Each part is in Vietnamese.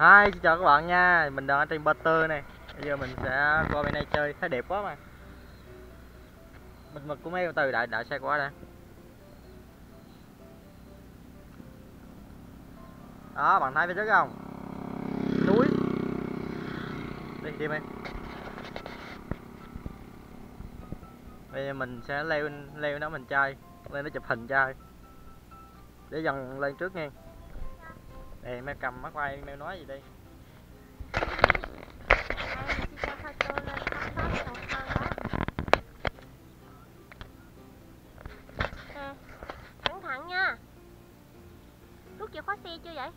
Hi, xin chào các bạn nha, mình đang ở trên Butter này. Bây giờ mình sẽ qua bên đây chơi, thấy đẹp quá mà. Mình mực của mấy từ đại đại xe quá đã. Đó, bạn thấy phía trước không? Núi. Đi, đi em Bây giờ mình sẽ leo leo nó mình chơi. Lên nó chụp hình chơi. Để dần lên trước nha đây mày cầm mắt quay mày nói gì đi cẩn thận nha rút chìa khóa xe chưa vậy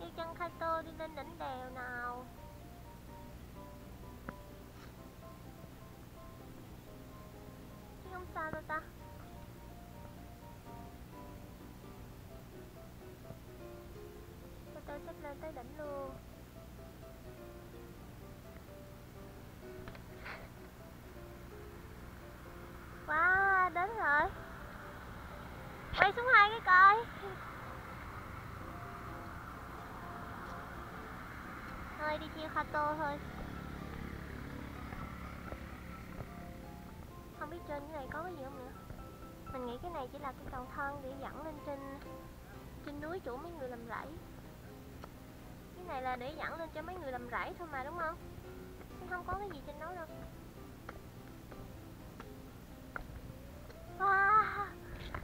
đi chân khai tô đi lên đỉnh đèo nào không sao đâu ta đỉnh luôn. Wow, đến rồi. Quay xuống hai cái coi. Thôi đi chiêu tô thôi. Không biết trên cái này có cái gì không nữa. Mình nghĩ cái này chỉ là cái cầu thang để dẫn lên trên trên núi chỗ mấy người làm rẫy này là để dẫn lên cho mấy người làm rẫy thôi mà đúng không? Chứ không có cái gì trên đó đâu. Wow.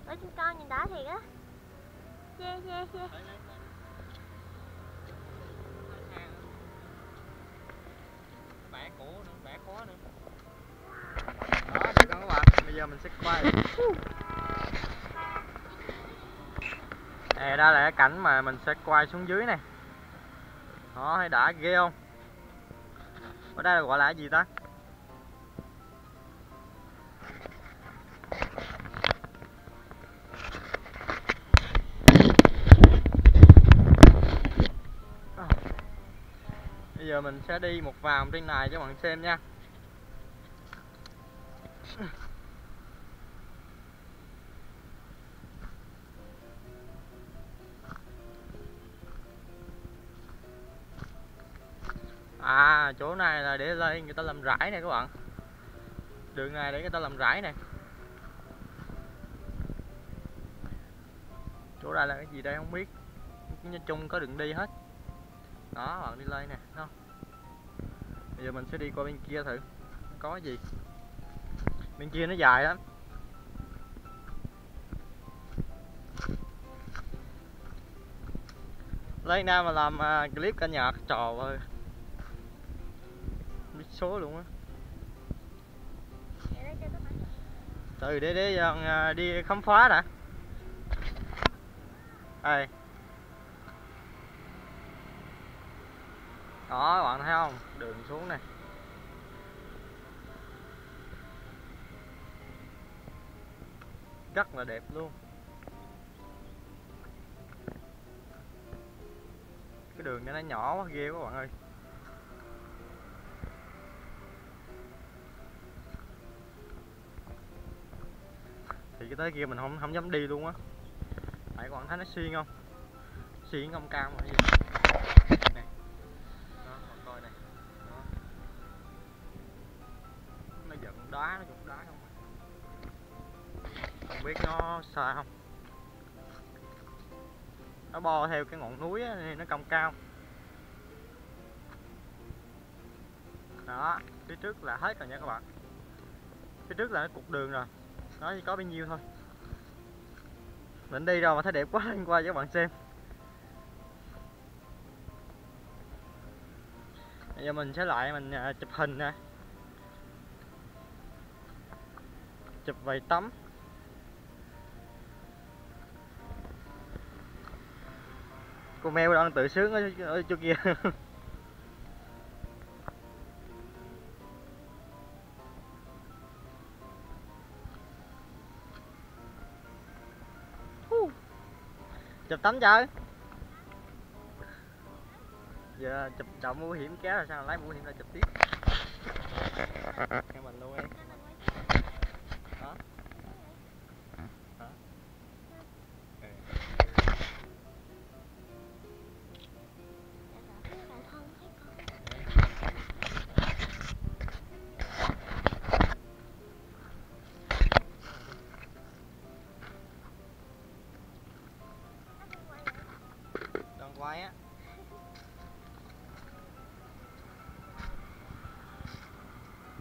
Ở trên con nhìn đã thiệt á. Yeah yeah yeah. Bẻ cổ nữa bẻ khó nữa. Đó chị con các bạn. Bây giờ mình sẽ quay. Đây đây là cái cảnh mà mình sẽ quay xuống dưới này đó hay đã ghê không? Ở đây là gọi là cái gì ta? Bây giờ mình sẽ đi một vòng trên này cho bạn xem nha. Chỗ này là để lên, người ta làm rải này các bạn. Đường này để người ta làm rải này chỗ đây là cái gì đây không biết. Nói chung có đường đi hết. Đó, bạn đi lên nè không? Bây giờ mình sẽ đi qua bên kia thử, có gì. Bên kia nó dài lắm. Lấy nam mà làm à, clip cả nhạc trò ơi số luôn á. Từ để để à, đi khám phá đã. Đây đó các bạn thấy không? Đường xuống này. Rất là đẹp luôn. Cái đường nó nhỏ quá ghê quá các bạn ơi thì tới kia mình không không dám đi luôn á. Tại còn thấy nó xuyên không? Xuyên không cao mà gì. Này. Đó coi này. Đó. nó giận đá nó giận đá không à? không biết nó xa không? Nó bo theo cái ngọn núi á, thì nó cong cao. Đó phía trước là hết rồi nha các bạn. Phía trước là cái cục đường rồi nó chỉ có bao nhiêu thôi. Mình đi rồi mà thấy đẹp quá lên qua cho các bạn xem. Bây giờ mình sẽ lại mình à, chụp hình nè. Chụp vài tấm. Cô mèo đang tự sướng ở, ở chỗ kia. chụp tấm chơi. Giờ chụp trọng mũ hiểm, kéo rồi sao, lấy mũ hiểm ra chụp tiếp. Theo mình luôn quay á.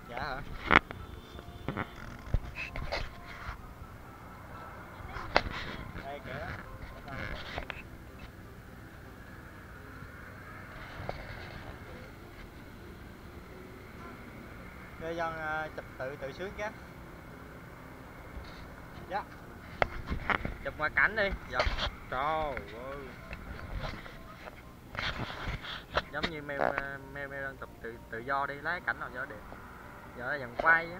Dạ hả? Đây kìa. Người dân ờ, chụp tự tự sướng cái Dạ. Chụp ngoài cảnh đi. Dạ. Trời ơi. Giống như mèo mèo mèo đang tập tự tự do đi lấy cảnh nào cho đẹp. Giờ là dần quay á.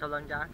Sau lưng cho